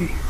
Mm.